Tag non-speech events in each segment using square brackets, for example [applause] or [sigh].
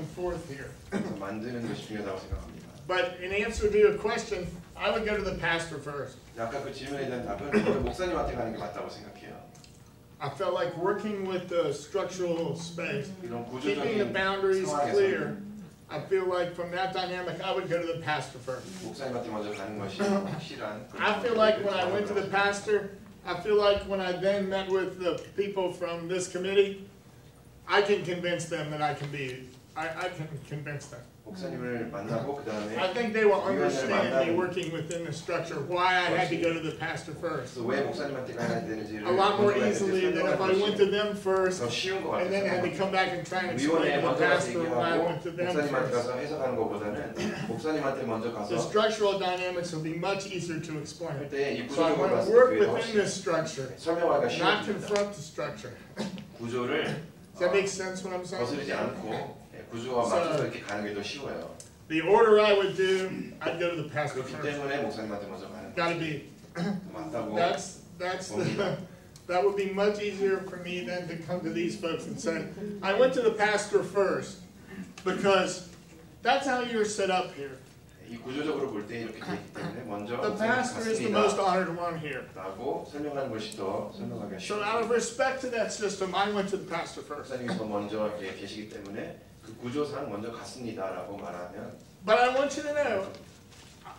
and forth here. 그래서 만드는 것이 중요하다고 생각합니다. But in answer to your question, I would go to the pastor first. 아까 그 질문에 대한 답은 먼저 목사님한테 가는 게 맞다고 생각해요. I felt like working with the structural space, 이런 keeping the 구조적인 boundaries 상황에서 clear. I feel like from that dynamic, I would go to the pastor first. 목사님한테 먼저 가는 것이 확실한. 그런 I feel like when I went to the 상황이라고 pastor, I feel like when I then met with the people from this committee, I can convince them that I can be, I, I can convince them. 목사님을 만나고 그 I 다음에 think they will understand me working within the structure, why I had to go to the pastor first. 그래서 왜 목사님한테 가야 되는지를 A lot more 먼저 easily than if I went to them first 더 쉬운 것 and then had to 같아요. come back and try and explain 위원회에 to the 먼저 가서 pastor why I 얘기하고 went to them 목사님한테 first. 가서 해석하는 것보다는 목사님한테 먼저 The 가서 structural dynamics will be much easier to explain. 할 때 이 So I 구조적으로 want to 봤을 work 때 그게 within 훨씬 this structure, 설명하기가 not 쉬워집니다. confront the structure. [laughs] 구조를 Does that make sense what I'm saying? 거스르지 않고 예, 구조와 So- 맞춰서 이렇게 가는 게 더 쉬워요. The order I would do, I'd go to the pastor 그렇기 first. 때문에 목사님한테 먼저 가는 게 Gotta be. 맞다고 That's, that's, the- [laughs] that would be much easier for me than to come to these folks and say, I went to the pastor first, because that's how you're set up here. 이 구조적으로 볼 때 이렇게 돼 있기 때문에 먼저 The 목사님 pastor is the most 갔습니다 honored one here. 라고 설명하는 것이 더 설명하기가 So out of 쉬워요. respect to that system, I went to the pastor first. 목사님이 더 먼저 이렇게 계시기 때문에 그 구조상 먼저 갔습니다라고 말하면 But I want you to know,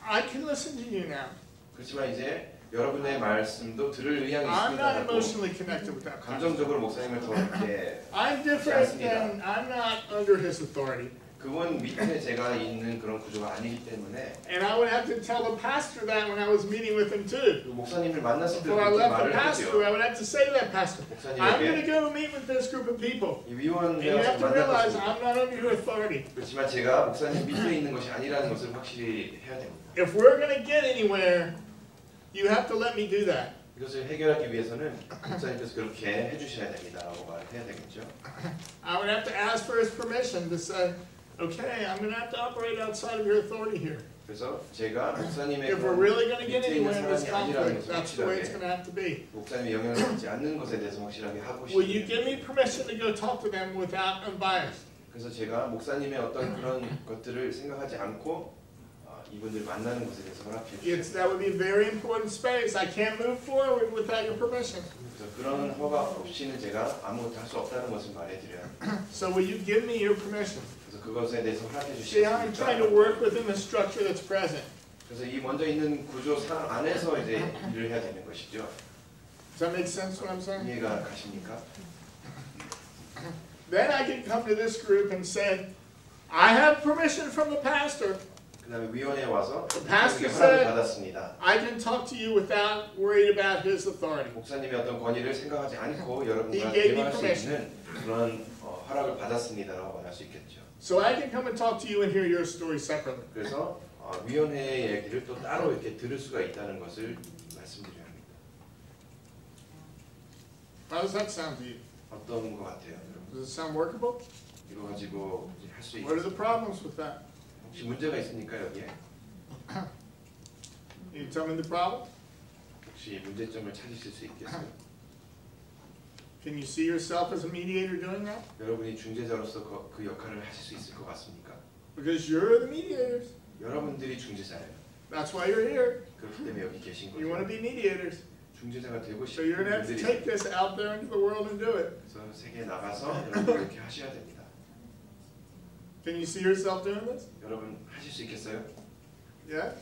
I can listen to you now. 그렇지만 이제 여러분의 말씀도 들을 의향이 I'm not 있습니다라고 emotionally connected with that. 감정적으로 목사님을 더 이렇게 I'm different than, I'm not under his authority. 그분 밑에 제가 있는 그런 구조가 아니기 때문에 And I would have to tell the pastor that when I was meeting with him too. 그 목사님을 만났을 때 그렇게 left the 말을 pastor, 했죠. I would have to say to that pastor, I'm going to go meet with this group of people. 이 And you 위원회에서 have to realize. I'm not under your authority. 그렇지만 제가 목사님 밑에 있는 것이 아니라는 것을 확실히 해야 됩니다. If we're going to get anywhere, you have to let me do that. 이것을 해결하기 위해서는 목사님께서 그렇게 해주셔야 됩니다라고 말을 해야 되겠죠. I would have to ask for his permission to say, okay, I'm going to have to operate outside of your authority here. 그래서 제가 목사님의 If we're really going to get anywhere in this conflict, that's the way it's going to have to be. 목사님의 영향을 받지 않는 것에 대해서 확실하게 하고 Will you give me permission to go talk to them without unbiased? 그래서 제가 목사님의 어떤 그런 것들을 생각하지 않고 어, 이분들 만나는 것에 대해서 허락해 주시죠. that would be a very important space. I can't move forward without your permission. 그래서 그런 허가 없이는 제가 아무것도 할 수 없다는 것을 말해드려야 합니다. So will you give me your permission? 그것에 대해서 허락해 how I'm trying to work within the structure that's present. 그래서 이 먼저 있는 구조 상 안에서 이제 일을 해야 되는 것이죠. Does that make sense what I'm saying? 이해가 가십니까? Then I can come to this group and say, I have permission from the pastor. 그다음에 위원회에 와서 pastor said- 받았습니다. I can talk to you without worried about his authority. 목사님의 어떤 권위를 생각하지 않고 여러분과 대화할 수. 있는 그런 어, 허락을 받았습니다라고 말할 수 있겠죠. So I can come and talk to you and hear your story separately. 그래서 어, 위원회의 얘기를 또 따로 이렇게 들을 수가 있다는 것을 말씀드려야 합니다. How does that sound to you? 어떤 것 같아요, 여러분? Does it sound workable? 이거 가지고 할수 What are 있 the problems with that? 혹시 문제가 있습니까 여기에? You tell me the problem? 혹시 문제점을 찾으실 수 있겠어요? Can you see yourself as a mediator doing that? 여러분이 중재자로서 그, 그 역할을 하실 수 있을 것 같습니까? Because you're the mediators. 여러분들이 중재자예요. That's why you're here. 그렇기 때문에 여기 계신 You want to 거죠. be mediators. 중재자가 되고 So you're 싶은 going to have to 분들이 take this out there into the world and do it. 그래서 세계에 나가서 여러분 이렇게 하셔야 됩니다. Can you see yourself doing this? 여러분 하실 수 있겠어요? Yeah?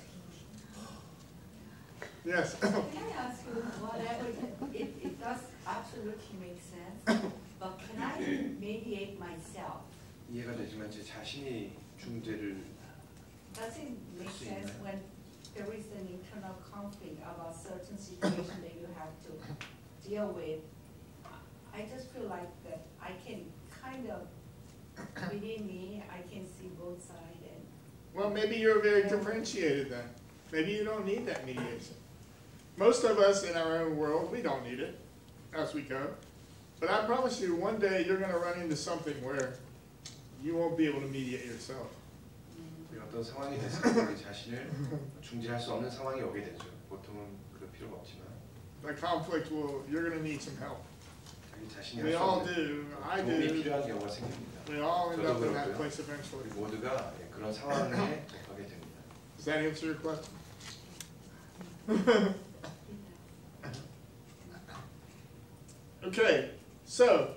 Yes. Can I ask you, whatever, it, it does absolutely make sense, [coughs] but can I mediate myself? 이해가 되지만 제 자신이 중재를 Does it make See, sense right. when there is an internal conflict about certain situation that you have to deal with? I just feel like that I can kind of, within me, I can see both sides and Well, maybe you're very differentiated then. Maybe you don't need that mediation. Most of us in our own world, we don't need it as we go. But I promise you, one day you're going to run into something where you won't be able to mediate yourself. 우리 어떤 상황이 됐을 때 우리 자신을 중재할 수 없는 상황이 오게 되죠. 보통은 그럴 필요가 없지만 That conflict will, you're going to need some help. 그게 자신이 We 할 수 all 없는 do. I 도움이 do. 필요한 경우가 생깁니다. We all end 저도 up in that 그렇고요. place eventually. 우리 모두가 예, 그런 상황에 [coughs] 접하게 됩니다. Does that answer your question? [laughs] Okay, so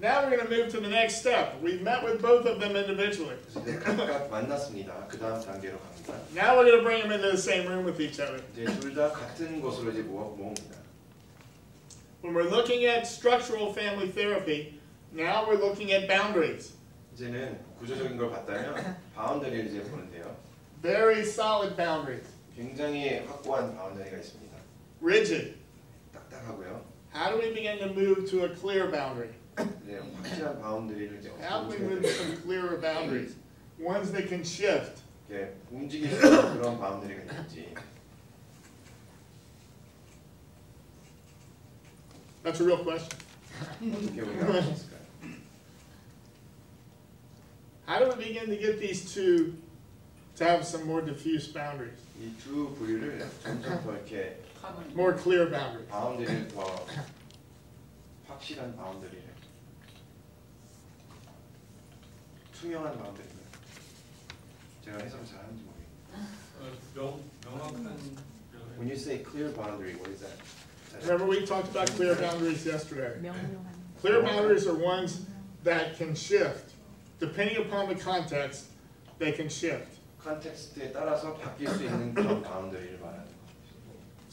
now we're going to move to the next step. We've met with both of them individually. 그래서 [laughs] 이제 각각 만났습니다. 그 다음 단계로 갑니다. Now we're going to bring them into the same room with each other. 이제 둘 다 같은 곳으로 이제 모아, 모읍니다. When we're looking at structural family therapy, now we're looking at boundaries. 이제는 구조적인 걸 봤다면 바운더리를 이제 보는데요. Very solid boundaries. 굉장히 확고한 바운더리가 있습니다. Rigid. 딱딱하고요. How do we begin to move to a clear boundary? [coughs] 이제 확실한 바운더리를 이제 How do we 어떻게 move to some clearer boundaries? Ones that can shift. [coughs] 이렇게 움직일 수 있는 그런 바운더리가 있는지 That's a real question. 어떻게 [laughs] 우리가 할 수 있을까요? How do we begin to get these two to have some more diffuse boundaries, 이 두 부류를 점점 더 이렇게 more clear boundaries? 바운더리를 더 확실한 바운더리를 투명한 바운더리를 제가 해석을 잘하는지 모르겠어요. 명, 명확한 When you say clear boundary, what is that? Remember, we talked about clear boundaries yesterday. 명료한 Clear boundaries are ones that can shift. Depending upon the context, they can shift. 컨텍스트에 따라서 바뀔 수 있는 그런 바운더리를 말하는 거죠.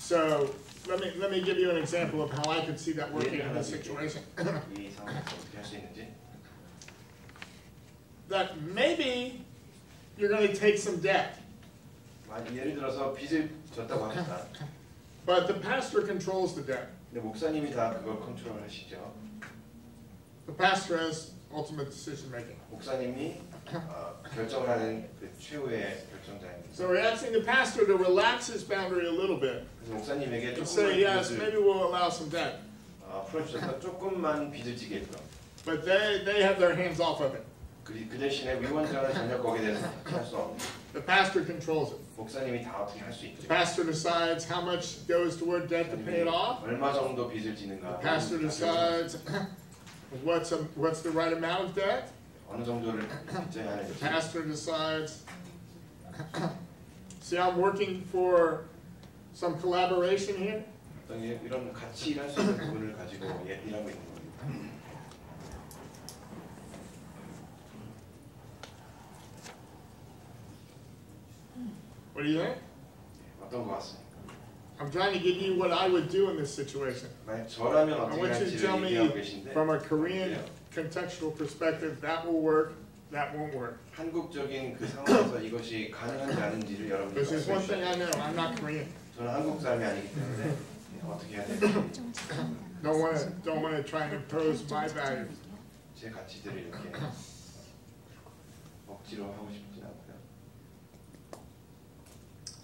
so let me let me give you an example of how I could see that working in this situation. [coughs] that maybe you're going to take some debt. But the pastor controls the debt. The pastor has ultimate decision making. 목사님이 어, 결정을 하는 그 최후의 결정자입니다. So we're asking the pastor to relax his boundary a little bit 그래서 목사님에게 and 조금만 say, yes, maybe 빚을 we'll allow some debt. 어, 풀어주셔서 조금만 빚을 지게끔. But they, they have their hands off of it. 그, 그 대신에 위원장은 전혀 거기에 대해서 할 수 없는. The pastor controls it. 목사님이 다 어떻게 할 수 The 있죠. pastor decides how much goes toward debt to pay it off. 얼마 정도 빚을 지는가. The pastor decides [clears throat] what's, a, what's the right amount of debt. 어느 정도를 빚져야 [clears throat] The 하는지. pastor decides. [coughs] See, I'm working for some collaboration here. 어떤 이- 이런 같이 일할 수 있는 부분을 가지고 예- 일하고 있는 겁니다. What do you think? 어떤 것 같습니까? I'm trying to give you what I would do in this situation. 만약 저라면 I 어떻게 want you to tell 할지를 얘기하고 me 계신데 from a Korean contextual perspective, that will work, that won't work. 한국적인 그 상황에서 이것이 가능한지 아닌지를 여러분이 Because there's one 말씀해 thing I 주셔야 know, I'm not Korean. 저는 한국 사람이 아니기 때문에 예, 어떻게 해야 될지 Don't want to, don't want to try and impose my values. 제 가치들을 이렇게 억지로 하고 싶진 않고요.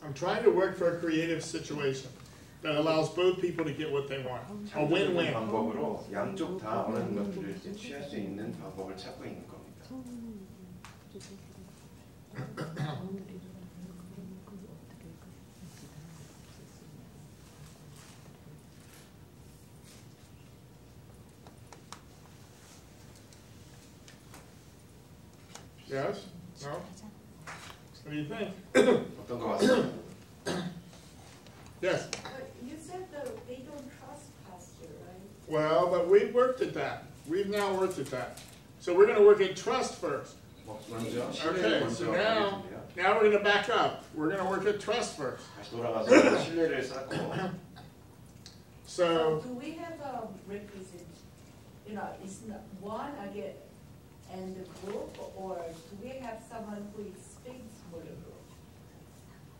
I'm trying to work for a creative situation that allows both people to get what they want. A 창조적인 win-win. 방법으로 양쪽 다 원하는 것들을 이제 취할 수 있는 방법을 찾고 있는 겁니다. Yes? No? What do you think? 어떤 것 같습니다. Yes? Well, but we've worked at that. We've now worked at that. So we're going to work at trust first. Okay, so now, now we're going to back up. We're going to work at trust first. [coughs] So, do we have a represent? You know, it's not one again and the group, or do we have someone who speaks for the group?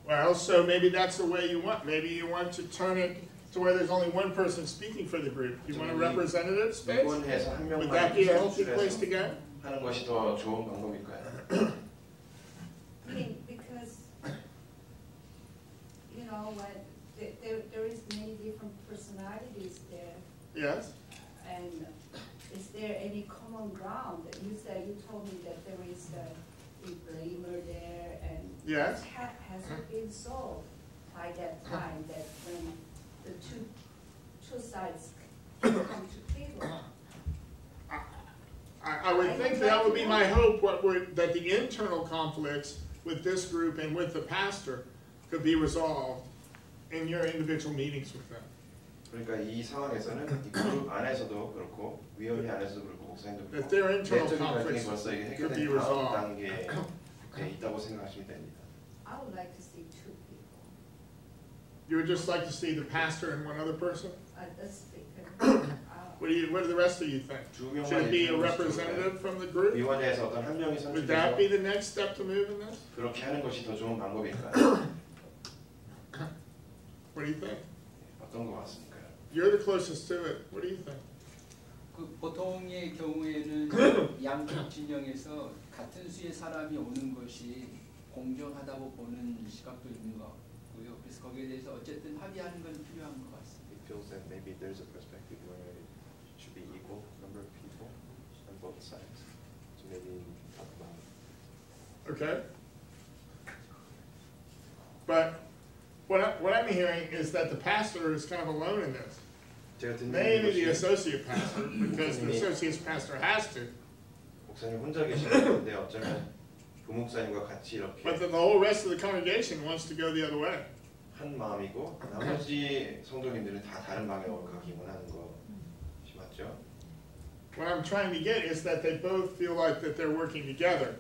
Well, so maybe that's the way you want. Maybe you want to turn it to where there's only one person speaking for the group. You want a representative space? 이번에서 한 Would 명만 that be a healthy place to 추출해서 go? 하는 것이 더 좋은 방법일까요? I mean, because, you know, when, there- there, there is many different personalities there, Yes? and is there any common ground? You said, you told me that there is a a blamer there, and Yes. ha- has it been solved by that time, that when the two, two sides come to table? I, I would think that would be my hope, what would, that the internal conflicts with this group and with the pastor could be resolved in your individual meetings with them. 그러니까 이 상황에서는 이 그룹 안에서도 그렇고 위원회 안에서도 그렇고 목사님도 That 그렇고 their internal 내적인 갈등이 conflicts 벌써 이게 could be 해결된 다음 resolved. 단계에 있다고 생각하시면 됩니다. I would like to see two people, You would just like to see the pastor and one other person? uh, the speaker. Uh, What do you, what do the rest of you think? Should it be a representative from the group? 위원회에서 어떤 한 명이 Would that be 선출돼서 the next step to move in this? 그렇게 하는 것이 더 좋은 방법일까요? What do you think? 어떤 것 같습니까요? You're the closest to it. What do you think? 그 보통의 경우에는 양쪽 진영에서 같은 수의 사람이 오는 것이 공정하다고 보는 시각도 있는 것 같고요. 그래서 거기에 대해서 어쨌든 합의하는 건 필요한 것 같습니다. It feels that maybe there's a perspective where it should be equal number of people on both sides. So maybe we can talk about it. Okay? But what I, what I'm hearing is that the pastor is kind of alone in this. 제가 듣는 Maybe the 것이 associate pastor, [coughs] because the associate pastor has to. 목사님 혼자 계시는데 어쩌면 부목사님과 같이 이렇게 But then the whole rest of the congregation wants to go the other way. 한 마음이고 나머지 성도님들은 다 다른 방향으로 가기 원하는 것이 맞죠? What I'm trying to get is that they both feel like that they're working together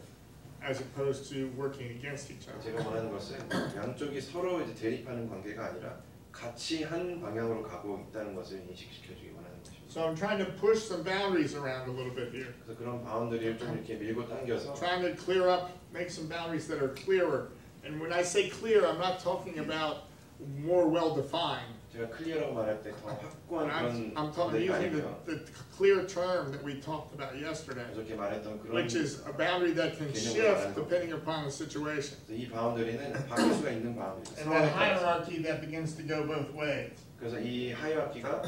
as opposed to working against each other. 제가 원하는 것은 양쪽이 서로 이제 대립하는 관계가 아니라 같이 한 방향으로 가고 있다는 것을 인식시켜 주기 원하는 것입니다. So I'm trying to push some boundaries around a little bit here. 그래서 그런 바운더리를 좀 이렇게 밀고 당겨서 Trying to clear up, make some boundaries that are clearer. And when I say clear, I'm not talking about more well-defined. 제가 클리어라고 말할 때 더 확고한 I'm, 그런 I'm talking 바운더리가 using the, 아니고요. the clear term that we talked about yesterday, 어저께 말했던 그런 which is a boundary that can shift depending upon the situation. 그래서 이 바운더리는 바뀔 수가 있는 바운더리. And that hierarchy that begins to go both ways. 그래서 이 하이라키가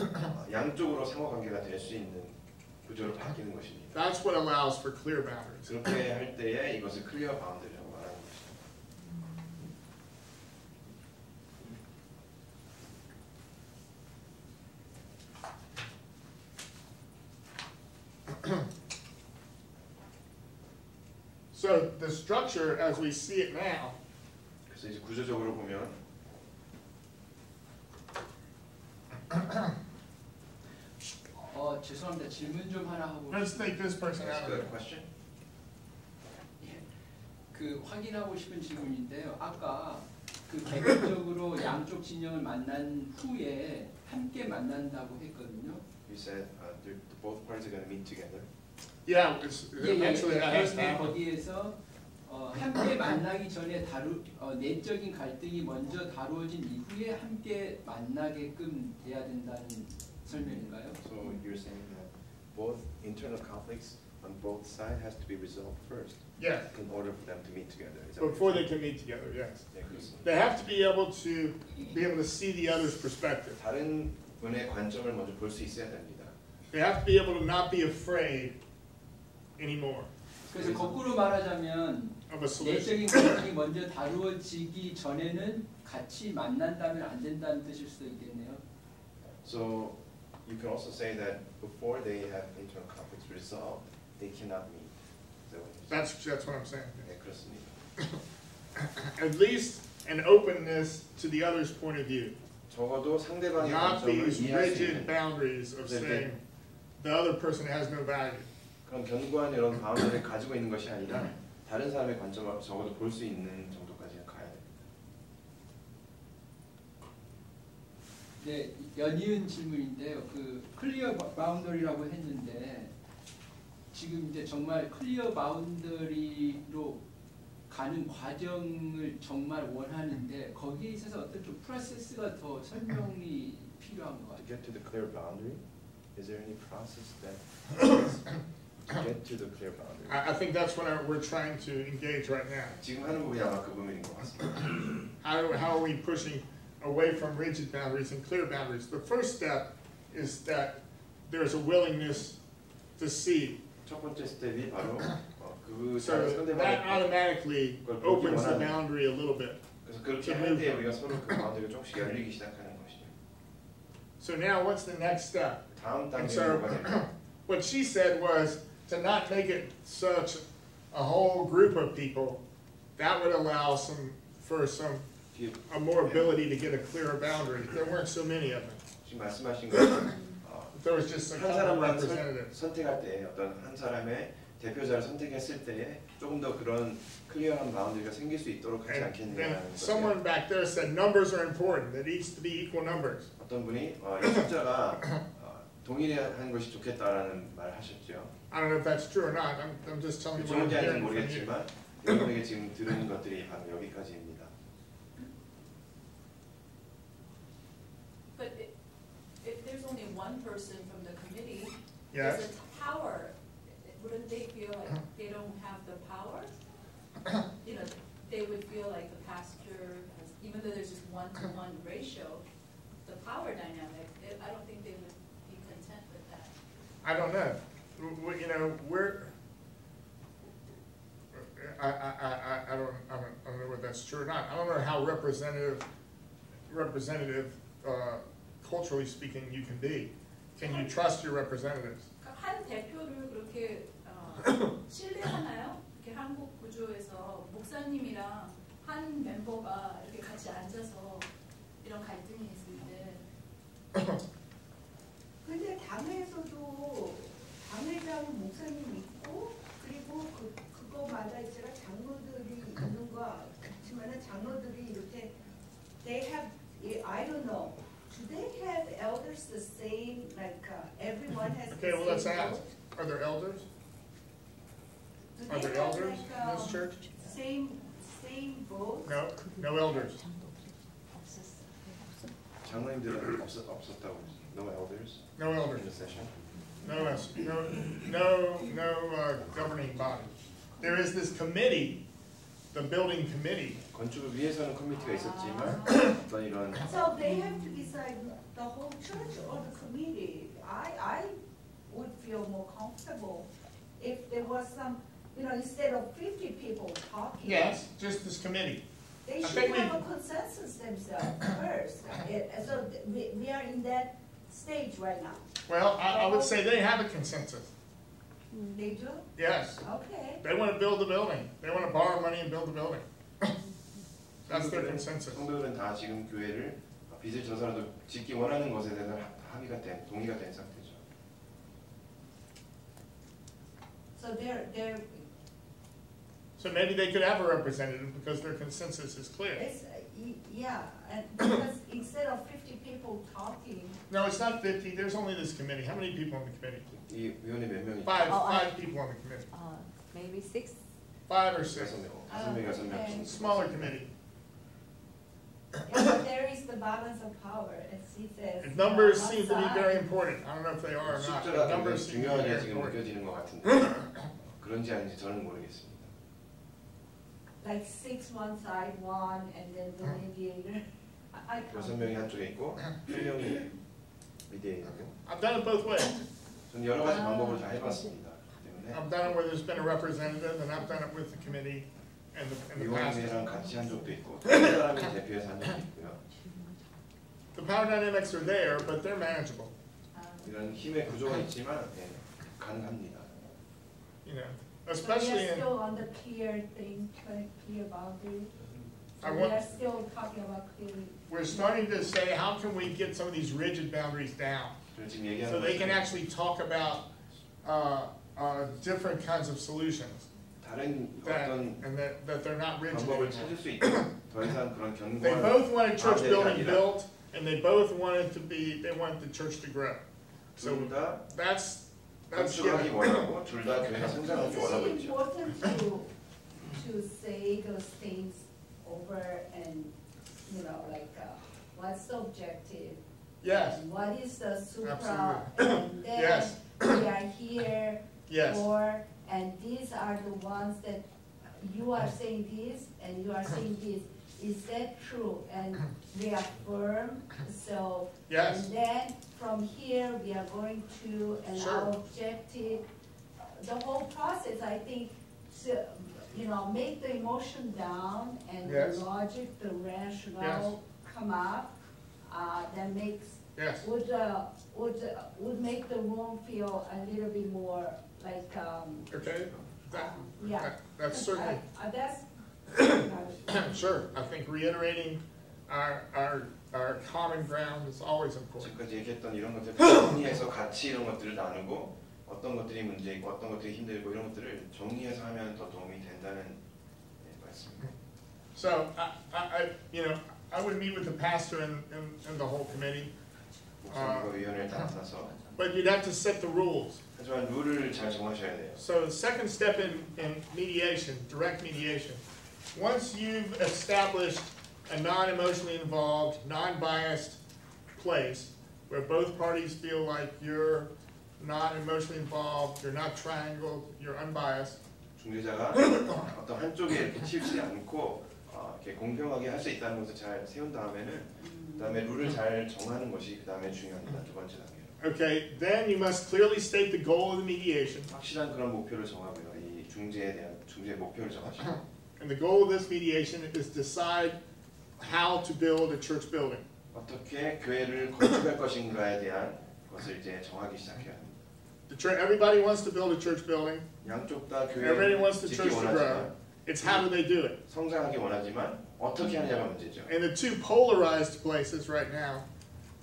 양쪽으로 상호관계가 될 수 있는 구조로 바뀌는 것입니다. That's what allows for clear boundaries. 그렇게 할 때에 이것을 클리어 바운더리라고 The structure, as we see it now, 그래서 이제 구조적으로 보면 어 죄송합니다. 질문 좀 하나 하고 let's take this person out a of good it. question. 그 확인하고 싶은 질문인데요. 아까 그 개별적으로 양쪽 진영을 만난 후에 함께 만난다고 했거든요. You said uh, both parties are going to meet together. Yeah, it's, 예, 예, eventually that has to 그런데 happen. 거기에서 어, 함께 만나기 전에 다루 어, 내적인 갈등이 먼저 다루어진 이후에 함께 만나게끔 돼야 된다는 설명인가요? So you're saying that both internal conflicts on both sides has to be resolved first Yes, in order for them to meet together. Before they can meet together, yes. 네, 그렇습니다. They have to be able to be able to see the other's perspective. 다른 분의 관점을 먼저 볼 수 있어야 됩니다. They have to be able to not be afraid anymore 그래서 거꾸로 말하자면. 내적인 갈등이 먼저 다루어지기 전에는 같이 만난다면 안 된다는 뜻일 수도 있겠네요. So you can also say that before they have internal conflicts resolved, they cannot meet. That's, that's what I'm saying. 네, 그렇습니다. At least an openness to the other's point of view. 적어도 상대방의 Not these rigid boundaries of 네, 네. saying the other person has no value. 그런 견고한 이런 바운더를 가지고 있는 것이 아니라 다른 사람의 관점을 적어도 볼 수 있는 정도까지는 가야 됩니다. 네, 연이은 질문인데요. 그 클리어 바- 바운더리라고 했는데 지금 이제 정말 클리어 바운더리로 가는 과정을 정말 원하는데 거기에 있어서 어떤 좀 프로세스가 더 설명이 필요한 것 To 같아요. get to the clear boundary, is there any process that [coughs] get to the clear boundary? I, I think that's what I- we're trying to engage right now. 지금 하는 부분이 아마 그 부분인 것 같습니다. How, how are we pushing away from rigid boundaries and clear boundaries? The first step is that there's a willingness to see. 첫 번째 스텝이 바로 어, 그 So that 상대방의 automatically opens the boundary a little bit. 그래서 그렇게 할 때 우리가 서로 그 바운더리가 조금씩 열리기 시작하는 것이죠. So now what's the next step? 다음 And 단계는 so [clears throat] 뭐가 될까요? what she said was to not make it such a whole group of people, that would allow some, for some, 뒤에 a more ability to get a clearer boundary. There weren't so many of them. 지금 [coughs] 말씀하신 것은 어, If There was just a 한 couple of 사람만 선, representatives. 선택할 때 어떤 한 사람의 대표자를 선택했을 때에 조금 더 그런 클리어한 바운드리가 생길 수 있도록 하지 And 않겠느냐는 then 거예요. someone back there said numbers are important, it needs to be equal numbers. 어떤 분이 어, 이 숫자가 [coughs] 어, 동일한 것이 좋겠다라는 말을 하셨죠. I don't know if that's true or not, I'm, I'm just telling you from you. 모르겠지만 여러분에게 지금 들은 것들이 바로 여기까지입니다. But i- if there's only one person from the committee, Yes, there's a power, wouldn't they feel like they don't have the power? You know, they would feel like the pastor, has- even though there's just one-to-one ratio, the power dynamic, I don't know, W- w- you know, we're, I, I, I, I- I don't, I don't, I don't know whether that's true or not, I don't know how representative, representative, uh, culturally speaking, you can be. Can you trust your representatives? 그러니까 한 대표를 그렇게 어, [coughs] 신뢰하나요? 이렇게 한국 구조에서 목사님이랑 한 멤버가 이렇게 같이 앉아서 이런 갈등이 있을 때 [coughs] 근데 당에서 그렇지만은 장로들이 이렇게 they have I don't know do they have elders the same like uh, everyone has Okay, the well, let's same ask, vote? are there elders? Do Are they there have, elders like, in this um, church? Same same vote? No, no elders. 장로님들은 없었, 없었다고 no elders No in elders, the session. no, es- no, no, no uh, governing body. There is this committee, the building committee. 건축을 위해서는 커미티가 있었지만 [coughs] 어떤 이런 So they have to decide the whole church or the committee. I, I would feel more comfortable if there was some, you know, instead of fifty people talking. Just this committee. They I should think have we- a consensus themselves first. [coughs] It- So th- we, we are in that stage right now. Well, I, I would say they have a consensus. They do? Yes, Okay. they want to build the building. They want to borrow money and build the building. [laughs] That's their consensus. 성도들은 다 지금 교회를 빚을 져서라도 짓기 원하는 것에 대해서 하- 합의가 된 동의가 된 상태죠. So they're, they're, So maybe they could have a representative because their consensus is clear. it's, uh, y- yeah, and because instead of fifty people talking, No, it's not fifty, there's only this committee. How many people on the committee? 이 위원회 몇 명이? Five, Oh, I- five people on the committee. Uh, maybe six. Five or six. 여섯 명, 다섯 명, 여섯 명. Okay. Smaller committee. yeah, but there is the balance of power, as he says. And Numbers uh, seem to be outside. very important. I don't know if they are or not, 숫자가 but 굉장히 numbers seem to be 중요하게 very 지금 important. 느껴지는 것 같은데 [coughs] 그런지 아닌지 저는 모르겠습니다. Like six one side, one, and then the mediator. I, I 여섯 can't. 명이 한쪽에 있고 한 명이 밑에 있고 I've done it both ways. 저는 여러 가지 방법으로 다 해봤습니다. 그렇기 때문에 I've done it where there's been a representative, and I've done it with the committee and the, and the 위원회랑 pastor. 같이 한 적도 있고 다른 [laughs] 사람이 대표해서 한 적도 있고요. The power dynamics are there, but they're manageable, Um, 이런 힘의 구조가 있지만 예, 가능합니다. you know, Especially we are still on the clear thing, trying clear boundary. So we are still talking about clearly. We're starting to say, how can we get some of these rigid boundaries down? So they can actually talk about uh, uh, different kinds of solutions. That, and that, that they're not rigid. they both wanted church building built, and they both wanted to be, they wanted the church to grow. So that's that's 건축하기 given. 원하고 둘 다 교회가 성장하기 원하고 It's 있죠. important to, to say those things over and, you know, like, uh, what's the objective? Yes, and What is the supra? Absolutely. And then [coughs] Yes. we are here yes, for, and these are the ones that you are saying this and you are saying this. Is that true? And reaffirm, so. yes, And then from here, we are going to, and our Sure. objective, the whole process, I think, to, you know, make the emotion down and the logic, the rationale come up, uh, that makes, yes, would, uh, would, uh, would make the room feel a little bit more like, um, Okay? That, yeah. that- that's certainly, Uh, that's, sure, I think reiterating our, our, our common ground is always important. 지금까지 얘기했던 이런 것들 정리해서 같이 이런 것들을 나누고 어떤 것들이 문제이고 어떤 것들이 힘들고 이런 것들을 정리해서 하면 더 도움이 된다는 네, 말씀입니다. So, I, I, I, you know, I would meet with the pastor and, and, and the whole committee, 목사님과 위원회를 다 만나서 but you'd have to set the rules. 하지만 룰을 잘 정하셔야 돼요. So the second step in, in mediation, direct mediation, once you've established a non-emotionally involved, non-biased place where both parties feel like you're not emotionally involved, you're not triangled, you're unbiased, 중재자가 [coughs] 어떤 한쪽에 이렇게 치우치지 않고 어, 이렇게 공평하게 할 수 있다는 것을 잘 세운 다음에는 그다음에 룰을 잘 정하는 것이 그다음에 중요합니다. 두 번째 단계로. okay, then you must clearly state the goal of the mediation. 확실한 그런 목표를 정하고요. 이 중재에 대한 중재 목표를 정하시고 [coughs] And the goal of this mediation is decide how to build a church building. 어떻게 교회를 건축할 것인가에 대한 것을 이제 정하기 시작해야 합니다. The church, everybody wants to build a church building. 양쪽 다 Everybody 교회를 wants the 짓기 church to grow. 원하지만 It's how do they do it? 성장하기 원하지만 어떻게 하느냐가 문제죠. And the two polarized places right now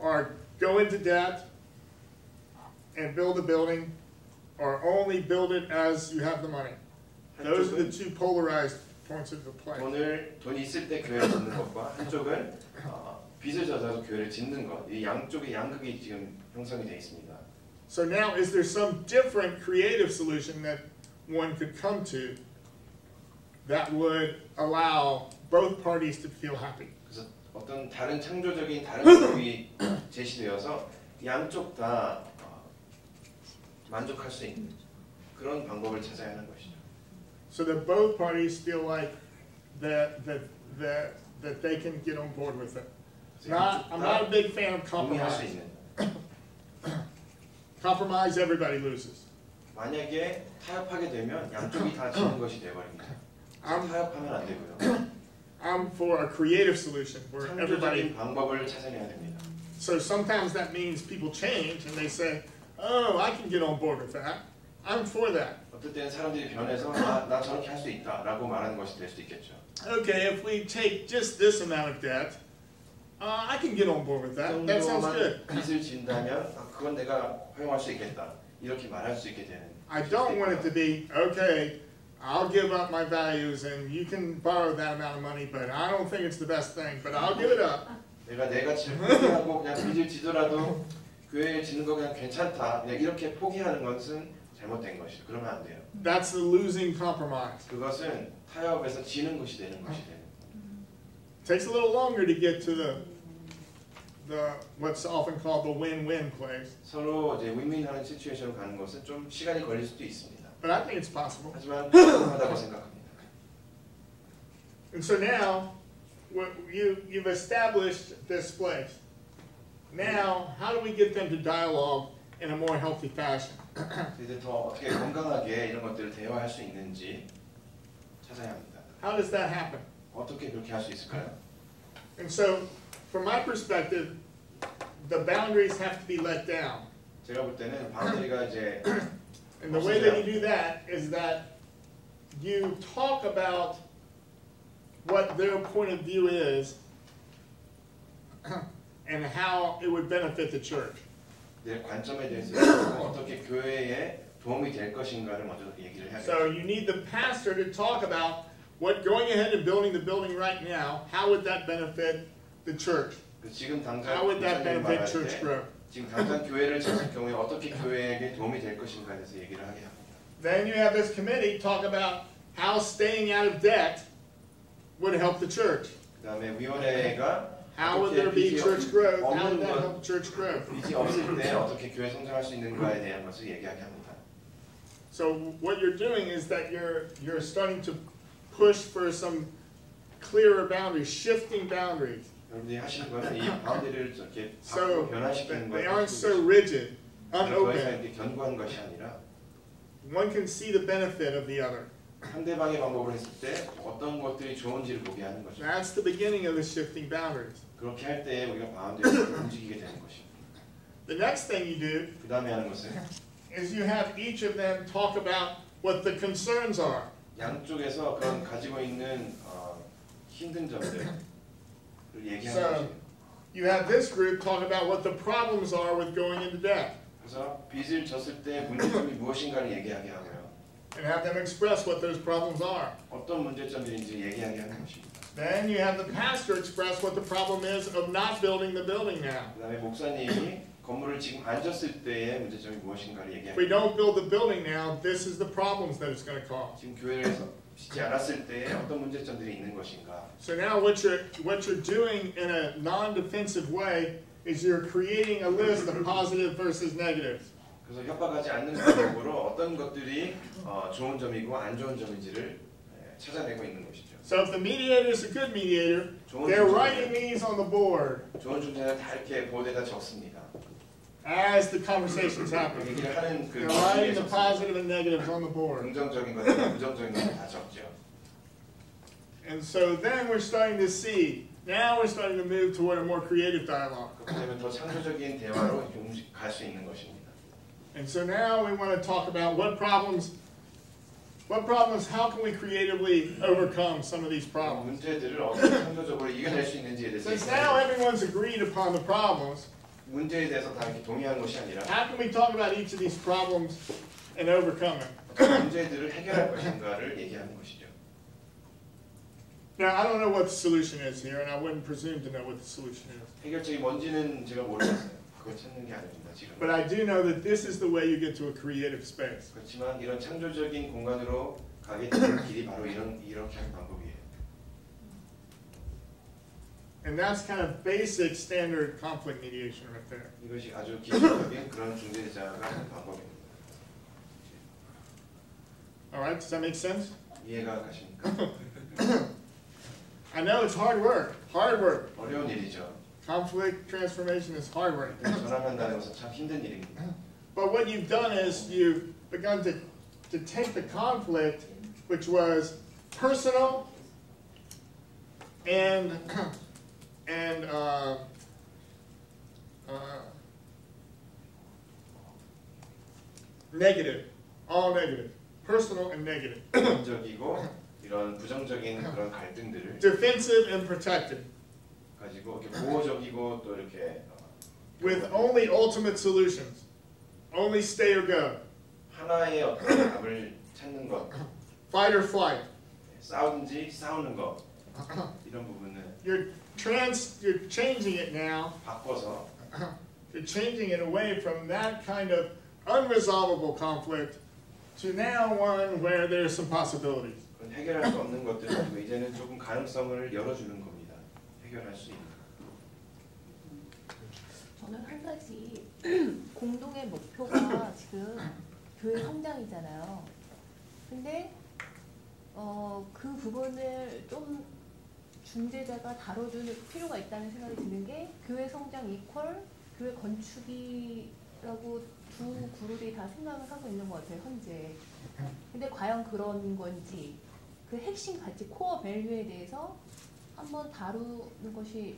are go into debt and build a building, or only build it as you have the money. Those are the 한쪽은 two polarized 돈을 돈이 있을 때 교회를 짓는 것과 한쪽은 어, 빚을 져서 교회를 짓는 것. 이 양쪽의 양극이 지금 형성이 되어 있습니다. So now, is there some different creative solution that one could come to that would allow both parties to feel happy? 그래서 어떤 다른 창조적인 다른 방법이 제시되어서 양쪽 다 어, 만족할 수 있는 그런 방법을 찾아야 하는 것이죠. So that both parties feel like that that that that they can get on board with it. 그래서 Not, 양쪽 I'm 다 not a big fan of 동의할 수 compromise. [coughs] 있는. Compromise, everybody loses. 만약에 타협하게 되면 양쪽이 다 [coughs] 지는 것이 되어버립니다. I'm, 타협하면 안 되고요. [coughs] I'm for a creative solution where everybody, 창조적인 방법을 찾아내야 됩니다. so sometimes that means people change and they say, oh, I can get on board with that. I'm for that. 어떨 때는 사람들이 변해서 나, 나 저렇게 할 수 있다라고 말하는 것이 될 수도 있겠죠. Okay, if we take just this amount of debt, uh, I can get on board with that. That sounds good. 빚을 진다면 아, 그건 내가 허용할 수 있겠다. 이렇게 말할 수 있게 되는. I don't want it to be, okay, I'll give up my values and you can borrow that amount of money, but I don't think it's the best thing, but I'll give it up. 내가 내 가치를 포기하고 그냥 빚을 지더라도 교회를 짓는 거 그냥 괜찮다. 그냥 이렇게 포기하는 것은 잘못된 것이죠. 그러면 안 돼요. That's the losing compromise. 그것은 타협에서 지는 것이 되는 것이 되는. Takes a little longer to get to the, the, what's often called the win-win place, 서로 이제 윈윈하는 시츄에이션으로 가는 것은 좀 시간이 걸릴 수도 있습니다. but I think it's possible. 하지만 가능하다고 [laughs] 생각합니다. And so now, what you, you've established this place. Now, how do we get them to dialogue in a more healthy fashion? [clears throat] 이제 더 어떻게 건강하게 이런 것들을 대화할 수 있는지 찾아야 합니다. How does that happen? 어떻게 그렇게 할 수 있을까요? And so, from my perspective, the boundaries have to be let down. 제가 볼 때는 바운더리가 이제 [clears throat] And the way that you do that is that you talk about what their point of view is [clears throat] and how it would benefit the church. 내 관점에 대해서 얘기하고 어떻게 교회에 도움이 될 것인가를 먼저 얘기를 해야 So 돼요. you need the pastor to talk about what going ahead and building the building right now, how would that benefit the church? 그 지금 당장 How would that 목사님이 benefit 말할 church 때 growth? 지금 당장 교회를 짓을 경우에 어떻게 교회에게 도움이 될 것인가에 대해서 얘기를 하게 합니다. Then you have this committee talk about how staying out of debt would help the church. 그다음에 위원회가 How would there be 빚이 church growth? How 없는 would that 것, help church growth? 빚이 없을 때 어떻게 교회 성장할 수 있는가에 대한 것을 얘기하게 합니다. So what you're doing is that you're you're starting to push for some clearer boundaries, shifting boundaries, 여러분들이 하시는 거는 이 바운드리를 이렇게 so 바꾸고 변화시키는 that they 거예요. aren't so rigid, 더 이상 unopened. 이렇게 견고한 것이 아니라 One can see the benefit of the other. 상대방의 방법을 했을 때 어떤 것들이 좋은지를 보게 하는 거죠. That's the beginning of the shifting boundaries. 그렇게 할 때 우리가 바운드리를 움직이게 되는 것입니다. The next thing you do 그 다음에 하는 것은 is you have each of them talk about what the concerns are. 양쪽에서 그런 가지고 있는 어, 힘든 점들을 얘기하는 So- 것이에요. You have this group talk about what the problems are with going into debt, 그래서 빚을 졌을 때 문제점이 무엇인가를 얘기하게 하고요. and have them express what those problems are. 어떤 문제점들인지 얘기하게 하는 것입니다. Then you have the pastor express what the problem is of not building the building now. 그다음에 목사님이 건물을 지금 안 졌을 때의 문제점이 무엇인가를 If we 얘기하고 don't build the building now, this is the problems that it's going to cause. 지금 교회를 짓지 않았을 때에 어떤 문제점들이 있는 것인가. So now what you're what you're doing in a non-defensive way is you're creating a list of positive versus negatives. 그래서 협박하지 않는 방법으로 어떤 것들이 어, 좋은 점이고 안 좋은 점인지를 예, 찾아내고 있는 것이죠. So if the mediator is a good mediator, they're writing these on the board 좋은 중재자 다 이렇게 보드에다 적습니다. as the conversation's happening. 얘기를 하는 그 They're writing the positive and negatives on the board. 긍정적인 것과 부정적인 것을 다 적죠. And so then we're starting to see, now we're starting to move toward a more creative dialogue. 그렇게 되면 더 창조적인 대화로 갈 수 있는 것입니다. And so now we want to talk about what problems, what problems, how can we creatively overcome some of these 그런 problems? 문제들을 어떻게 창조적으로 이겨낼 수 있는지에 대해서 Since now 얘기해요. everyone's agreed upon the problems, 문제에 대해서 다 이렇게 동의하는 것이 아니라 how can we talk about each of these problems and overcome them? 어떤 문제들을 해결할 것인가를 얘기하는 것이죠. Now, I don't know what the solution is here, and I wouldn't presume to know what the solution is. 해결책이 뭔지는 제가 모르겠어요. 그걸 찾는 게 아닙니다. 지금. But I do know that this is the way you get to a creative space. 그렇지만 이런 창조적인 공간으로 가게 되는 길이 바로 이런 이렇게 하는 방법이에요. And that's kind of basic standard conflict mediation right there. 이것이 아주 기본적인 그런 중재자가 하는 방법입니다. All right, does that make sense? 이해가 가십니까? I know it's hard work, hard work. 어려운 일이죠. Conflict transformation is hard work. 전환한다는 [clears throat] 것은 참 힘든 일입니다. But what you've done is you've begun to, to take the conflict, which was personal and [clears throat] and uh, uh, negative, all negative, personal and negative, [clears throat] 부정적이고 이런 부정적인 그런 갈등들을 defensive and protected, 가지고 이렇게 보호적이고 또 이렇게 어, with only ultimate solutions, only stay or go, 하나의 어떤 답을 찾는 것, fight or flight. 싸우든지 싸우는 것 이런 부분은 You're trans, you're changing it now 바꿔서 You're changing it away from that kind of unresolvable conflict to now one where there's some possibilities. 그런 해결할 수 없는 것들을 가지고 이제는 조금 가능성을 열어주는 겁니다. 해결할 수 있는. 저는 한 가지 [clears throat] 공동의 목표가 지금 교회 성장이잖아요. 근데 어, 그 부분을 좀 중재자가 다뤄줄 필요가 있다는 생각이 드는 게 교회 성장 이퀄 교회 건축이라고 두 그룹이 다 생각을 하고 있는 것 같아요 현재. 근데 과연 그런 건지 그 핵심 가치 코어 밸류에 대해서 한번 다루는 것이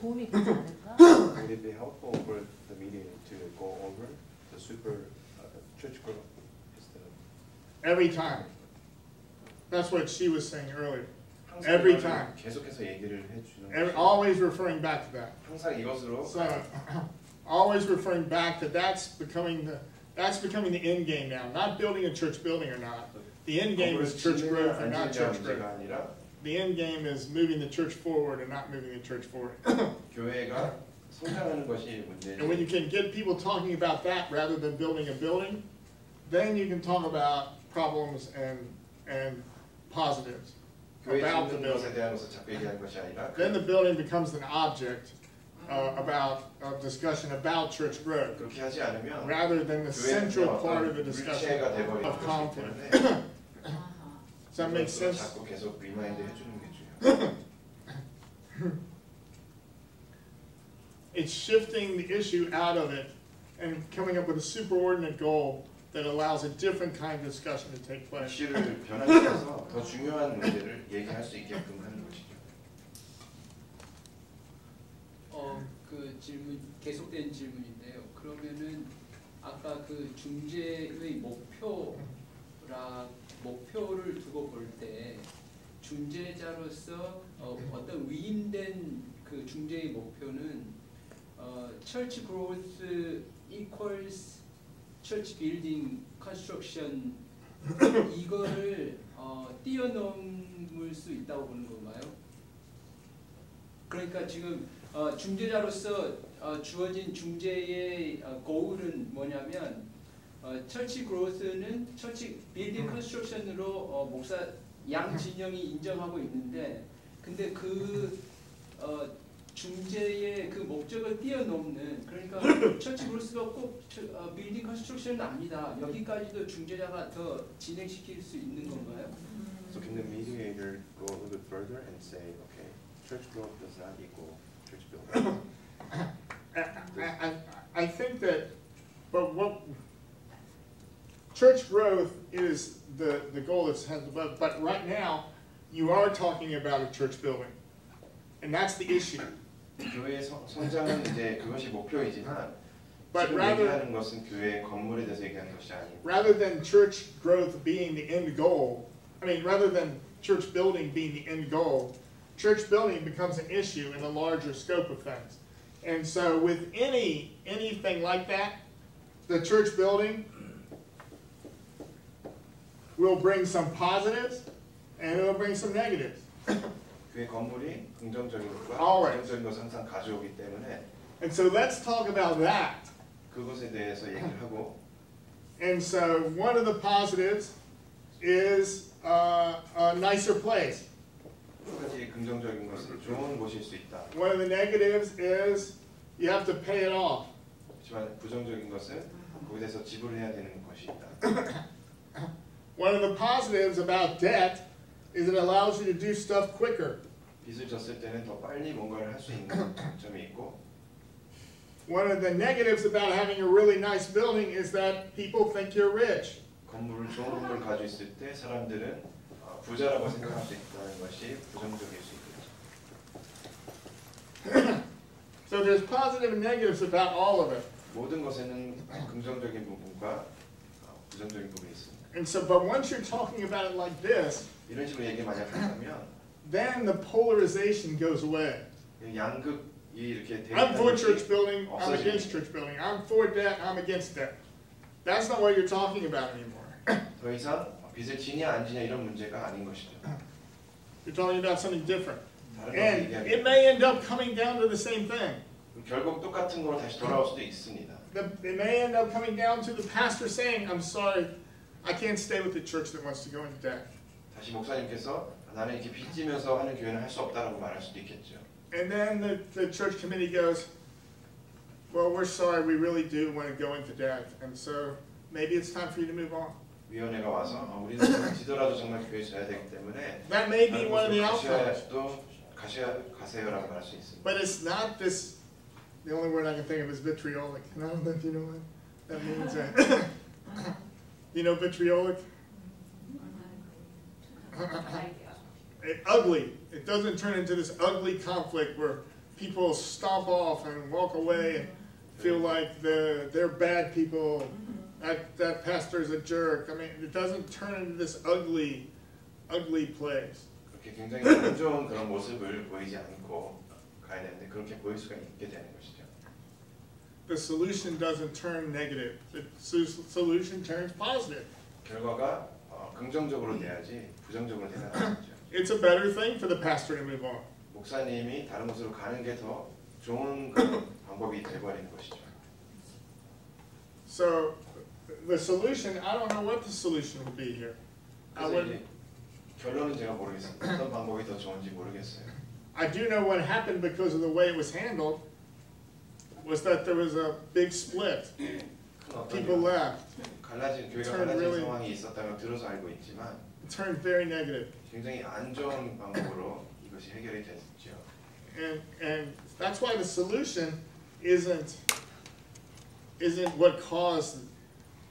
도움이 되지 않을까? [coughs] Would it be helpful for the meeting to go over the super uh, church growth instead of Every time. That's what she was saying earlier. 항상 Every 이거를 time. 계속해서 얘기를 해주는 Every, 것이 always referring back to that. 항상 이것으로 So, [laughs] always referring back to that's becoming the that's becoming the end game now. Not building a church building or not. The end game is church growth or not church growth. the end game is moving the church forward and not moving the church forward. [coughs] and when you can get people talking about that rather than building a building, then you can talk about problems and and positives about the building. then the building becomes an object uh, about a discussion about church growth rather than the central part of the discussion of conflict. [coughs] [coughs] 때문에 아하. Does that make 그것으로 sense? 자꾸 계속 리마인드 해주는 게 중요해요. [coughs] It's shifting the issue out of it and coming up with a superordinate goal that allows a different kind of discussion to take place. 이슈를 변화시켜서 더 중요한 문제를 얘기할 수 있게끔 하는 것이죠. 어, 그 질문 계속된 질문인데요. 그러면은 아까 그 중재의 목표 라 목표를 두고 볼 때 중재자로서 어, 어떤 위임된 그 중재의 목표는 어, church growth equals church building construction [coughs] 이거를 어, 뛰어넘을 수 있다고 보는 건가요? 그러니까 지금 어, 중재자로서 어, 주어진 중재의 어, 고울은 뭐냐면 어, 철치 그로스는 철치 빌딩 컨스트럭션으로 어, 목사 양 진영이 인정하고 있는데 근데 그 어, 중재의 그 목적을 뛰어넘는 그러니까 철치 그로스가 꼭 처- 어, 빌딩 컨스트럭션은 아니다 여기까지도 중재자가 더 진행시킬 수 있는 건가요? So can the mediator go a little bit further and say, okay, church growth does not equal church building? I, I- I think that, but what, church growth is the, the goal that's, has, but, but right now, you are talking about a church building. And that's the issue. 교회 성- 성장은 이제 그것이 목표이지만 But 지금 rather, 얘기하는 것은 교회 건물에 대해서 얘기하는 것이 아니고 rather than church growth being the end goal, I mean, rather than church building being the end goal, church building becomes an issue in a larger scope of things. And so with any, anything like that, the church building will bring some positives and it will bring some negatives. [coughs] 교회 건물이 긍정적인 것과 Always. 부정적인 것을 항상 가져오기 때문에 And so let's talk about that. 그것에 대해서 얘기를 하고 And so one of the positives is uh, a nicer place. 한 가지 긍정적인 것은 좋은 곳일 수 있다. One of the negatives is you have to pay it off. 하지만 부정적인 것은 [coughs] 거기에 대해서 지불해야 되는 것이 있다. [coughs] One of the positives about debt is it allows you to do stuff quicker. [coughs] 빚을 졌을 때는 더 빨리 뭔가를 할 수 있는 점이 있고 One of the negatives about having a really nice building is that people think you're rich. 건물을 좋은 건물을 가지고 있을 때 사람들은 어, 부자라고 생각할 수 있다는 것이 부정적일 수 [coughs] 있겠죠. So there's positive and negatives about all of it. 모든 것에는 긍정적인 부분과 어, 부정적인 부분이 있습니다. And so, but once you're talking about it like this, 이런 식으로 얘기 만약 한다면 then the polarization goes away. 이 양극이 이렇게 I'm for 대립하는 church 것이 building, I'm 없어지는 against church building. I'm for debt, I'm against debt. That's not what you're talking about anymore. [coughs] 더 이상 빚을 지냐 안 지냐 이런 문제가 아닌 것이죠. You're talking about something different. 다른 것을 And 얘기하는 it may end up coming down to the same thing. 결국 똑같은 거로 다시 돌아올 수도 있습니다. The, it may end up coming down to the pastor saying, I'm sorry, I can't stay with the church that wants to go into debt. 다시 목사님께서 나는 이렇게 빚지면서 하는 교회는 할 수 없다라고 말할 수도 있겠죠. And then the, the church committee goes, well, we're sorry, we really do want to go into debt. And so maybe it's time for you to move on. 위원회가 와서 아, 우리는 지더라도 정말 교회 져야 되기 때문에 That may be 다른 one of the 곳으로 outcomes. 가셔야 또 가셔야 가세요라고 말할 수 있습니다. But it's not this, the only word I can think of is vitriolic. And I don't know if you know what that means. [laughs] [laughs] uh, you know vitriolic? [laughs] It, ugly. It doesn't turn into this ugly conflict where people stomp off and walk away and feel like they're, they're bad people. That, that pastor's a jerk. I mean, it doesn't turn into this ugly, ugly place. 그렇게 굉장히 안 좋은 그런 모습을 보이지 않고 가야 되는데 그렇게 보일 수가 있게 되는 것이죠. The solution doesn't turn negative. The su- solution turns positive. 결과가 어, 긍정적으로 돼야지 부정적으로 되는 않죠. It's a better thing for the pastor to move on. 목사님이 다른 곳으로 가는 게 더 좋은 그런 방법이 돼버리는 것이죠. So the solution, I don't know what the solution would be here. I 그래서 would, 이제 결론은 제가 모르겠습니다. 어떤 방법이 더 좋은지 모르겠어요. I do know what happened because of the way it was handled was that there was a big split. 큰 어떤 People left. 갈라진 교회가 Turned 갈라진 really- 상황이 있었다고 들어서 알고 있지만 It turned very negative. 굉장히 안 좋은 방법으로 이것이 해결이 됐죠. And, and that's why the solution isn't, isn't what caused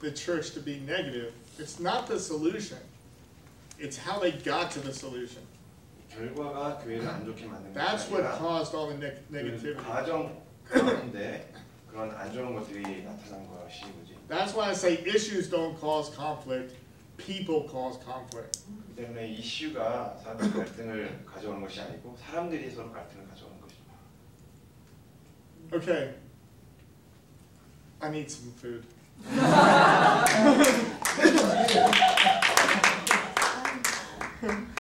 the church to be negative. It's not the solution. It's how they got to the solution. 결과가 교회를 안 좋게 만든 것이 That's what 아니라 caused all the neg- 그 negativity. 과정 가운데 그런 안 좋은 것들이 나타난 것이 문제입니다. That's why I say issues don't cause conflict, people cause conflict. 그 때문에 이슈가 사람들 갈등을 가져오는 것이 아니고 사람들이 서로 갈등을 가져오는 것입니다. Okay. I need some food.